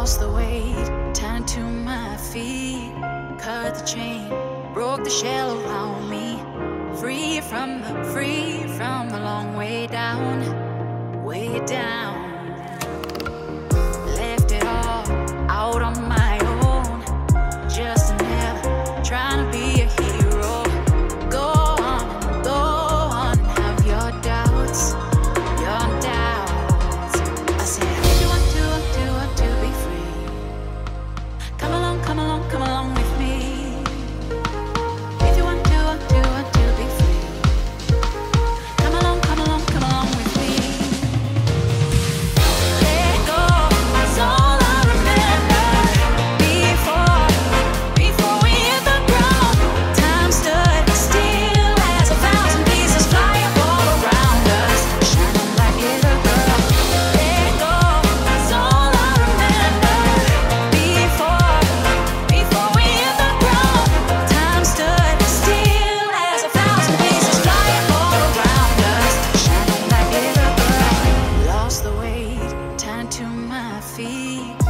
Lost the weight, tied to my feet. Cut the chain, broke the shell around me. Free from the, free from the long way down, way down. feet.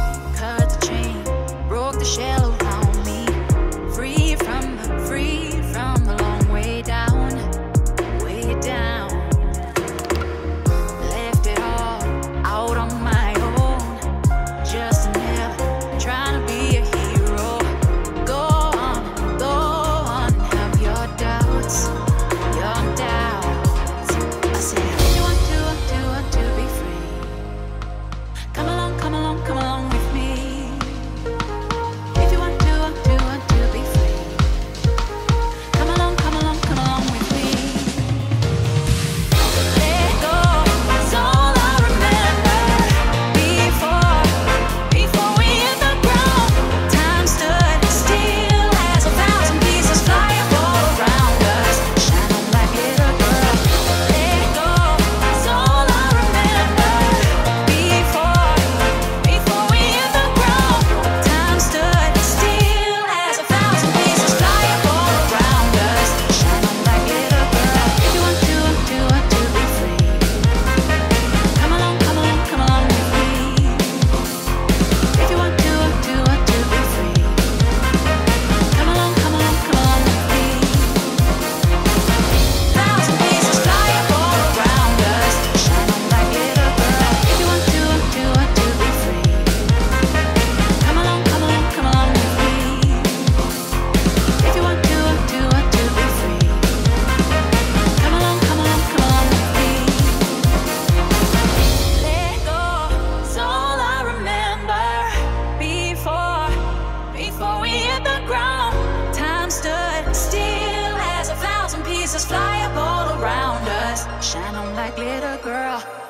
like little girl